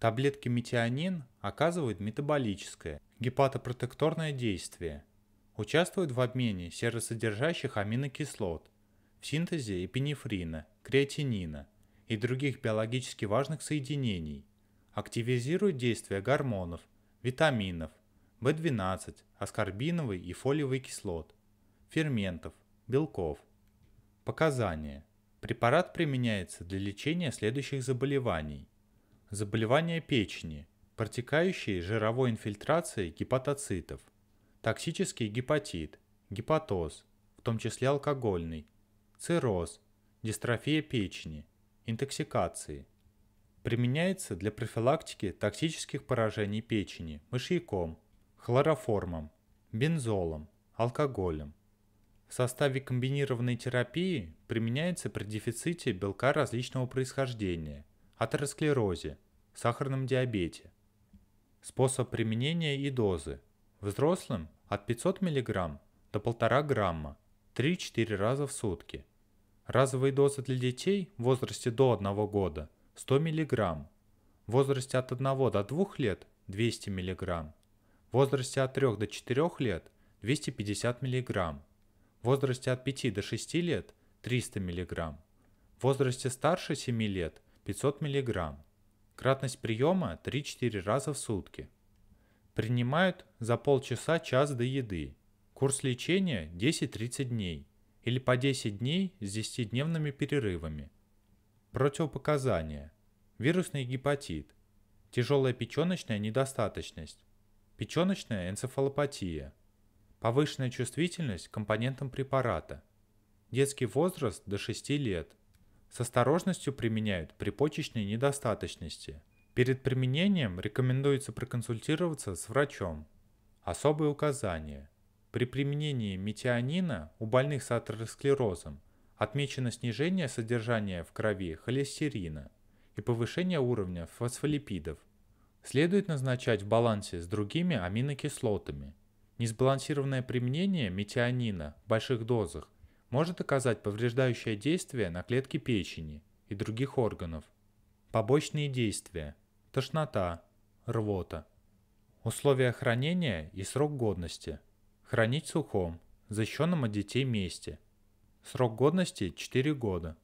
Таблетки метионин оказывают метаболическое, гепатопротекторное действие. Участвуют в обмене серосодержащих аминокислот, в синтезе эпинефрина, креатинина и других биологически важных соединений. Активизирует действие гормонов, витаминов, В12, аскорбиновой и фолиевой кислот, ферментов, белков. Показания. Препарат применяется для лечения следующих заболеваний. Заболевания печени, протекающие жировой инфильтрацией гепатоцитов, токсический гепатит, гепатоз, в том числе алкогольный, цирроз, дистрофия печени, интоксикации. Применяется для профилактики токсических поражений печени мышьяком, хлороформом, бензолом, алкоголем. В составе комбинированной терапии применяется при дефиците белка различного происхождения, атеросклерозе, сахарном диабете. Способ применения и дозы. Взрослым от 500 мг до 1,5 грамма 3-4 раза в сутки. Разовые дозы для детей в возрасте до 1 года 100 мг, в возрасте от 1 до 2 лет 200 мг, в возрасте от 3 до 4 лет 250 мг, в возрасте от 5 до 6 лет 300 мг, в возрасте старше 7 лет 500 мг. Кратность приема 3-4 раза в сутки. Принимают за полчаса-час до еды. Курс лечения 10-30 дней или по 10 дней с 10-дневными перерывами. Противопоказания. Вирусный гепатит. Тяжелая печеночная недостаточность. Печеночная энцефалопатия повышенная чувствительность к компонентам препарата, детский возраст до 6 лет. С осторожностью применяют при почечной недостаточности. Перед применением рекомендуется проконсультироваться с врачом. Особые указания. При применении метионина у больных с атеросклерозом отмечено снижение содержания в крови холестерина и повышение уровня фосфолипидов. Следует назначать в балансе с другими аминокислотами – Несбалансированное применение метионина в больших дозах может оказать повреждающее действие на клетки печени и других органов. Побочные действия. Тошнота, рвота. Условия хранения и срок годности. Хранить сухом, защищенном от детей месте. Срок годности 4 года.